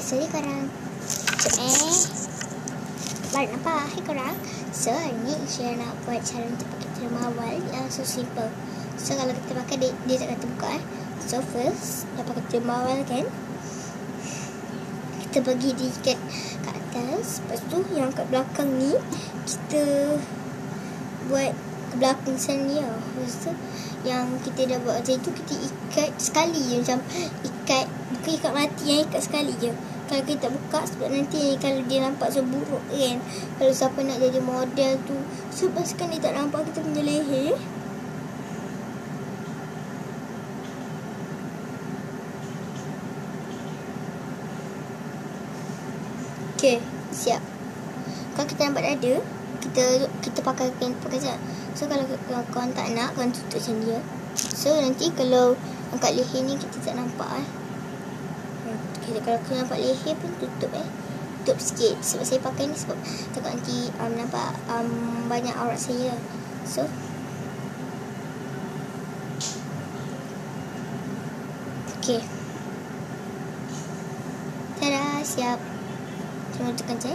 Okay, so ni korang. So, eh. Baik nampak, hai korang. So, ni saya nak buat cara untuk pakai terima awal yang so simple. So, kalau kita pakai, dia, dia tak kata buka eh. So, first, kita pakai terima awal kan. Kita bagi di kat, kat atas. Lepas tu, yang kat belakang ni, kita buat ke belakang sana ya. Lepas tu, yang kita dah buat macam itu, kita ikat sekali je. Macam ikat, bukan ikat mati, yang ikat sekali je kalau kita buka sebab nanti kalau dia nampak so buruk kan kalau siapa nak jadi model tu sebab sekarang dia tak nampak kita punya leher Okay, siap. Kalau kita nampak dada, kita kita pakai kain pakai cat. So kalau kau tak nak, kau tutup macam dia. So nanti kalau angkat leher ni kita tak nampak eh. Okay, kalau kau nampak leher pun tutup eh. Tutup sikit. Sebab saya pakai ni sebab takut nanti um, nampak um, banyak aurat saya. So. Okay. Tada, siap. Cuma tekan je.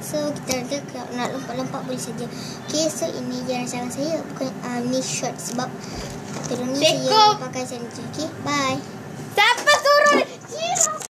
So, kita ada kalau nak lompat-lompat boleh saja. Okay, so ini yang rancangan saya. Bukan um, ni short sebab turun ni saya pakai macam Okay, bye.